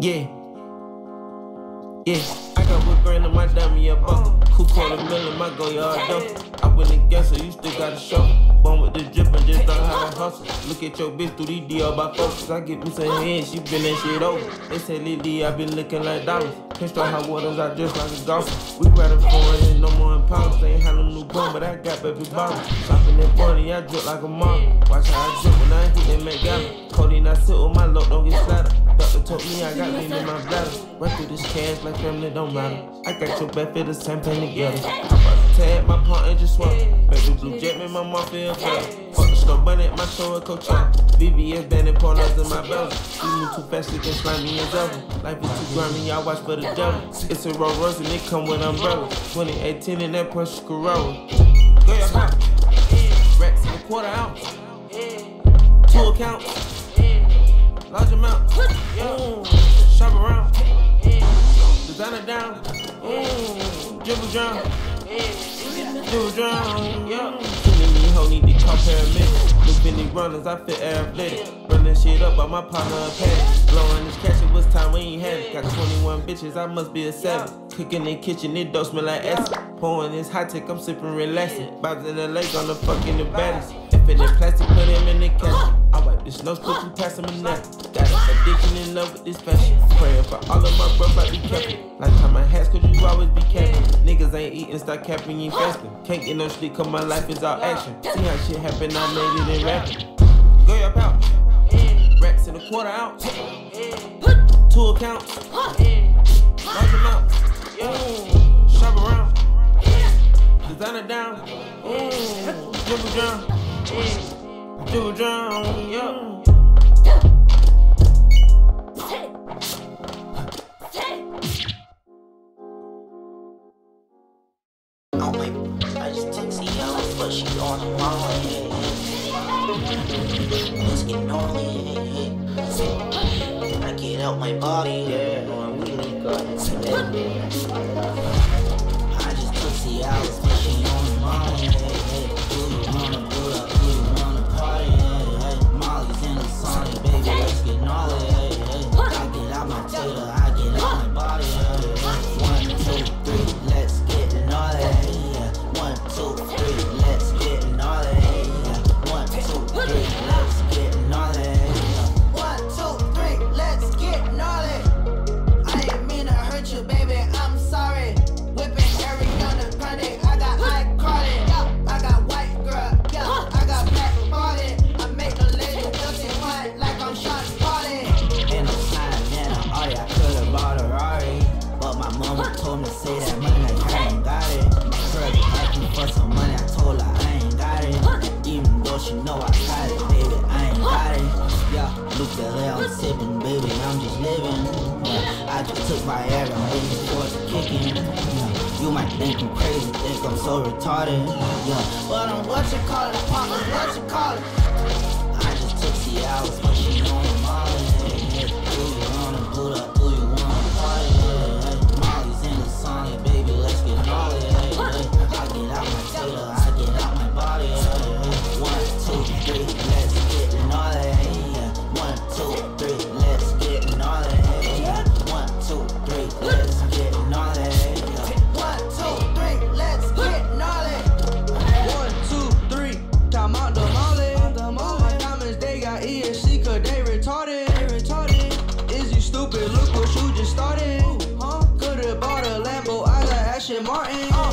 Yeah. Yeah. I got whipped grain in my dummy a buckle. Uh, cool quarter million, my go yard though. I went against her, you still gotta show. Born with the drip and just learn how to hustle. Look at your bitch through these DR by focus. I get me some hands, she been that shit over. They say lately I been looking like dollars. Can't start hot waters, I just like a golfer. We riding foreign and no more in pounds. Ain't had no new gun, but I got baby bottles. Shopping that money, I drip like a mom. Watch how I drip when I hit that McGallon. Codeine, I sit with my luck, don't get flattered. Doctor told me I got lean in my bladder. Run through this cash like family don't matter. I got your back for the same thing together. I'm about tag my part and just swap. Baby blue jet, me my feel fell. Fuck the snow bunny at my show at Coachella. VVS bandit pornos in my belly. You move too fast, you can slime me as ever. Life is too grimy, I watch for the devil. It's a Rolls Royce and it come with umbrella. 2018 in that Porsche Corolla. Go your house. Racks in a quarter ounce. Two accounts. Large amount. Mm. Shop around. Designer down. Mm. Dribble drown. Dribble drown. Yeah. Killing me, hoe need to call paramedic. Look Benny runners, I feel athletic. Running shit up by my partner, a paddock. Blowing this cash, it was time we ain't had it. Got 21 bitches, I must be a savage. Cooking in kitchen, it don't smell like acid. Pouring this high tech, I'm sipping relaxing. Bounce in the lake on the fucking the baddest. If it in plastic, put him in the cash. I wipe this nose, put you past him enough. Got an addiction in love with this fashion. Praying for all of my bros, I be careful. Lifetime my hats, cause you always be capping. Niggas ain't eating, start capping, you fasting. Can't get no sleep, cause my life is all action. See how shit happen, I made it in rapping. Go your pouch. Racks in a quarter ounce. Two accounts. Large amount. Mm. Shop around. Designer down. Mm. Dribble drown. Dribble drown. Yeah. I just tipsy yellow, but she on the molly. Let's get gnarly. I get out my body. Yeah, on we leak up. I just took my air, I'm waiting for it to kick in. Yeah, you might think I'm crazy, think I'm so retarded. Yeah, but I'm what you call it, what you call it. I just took the hours, but she on the Martin.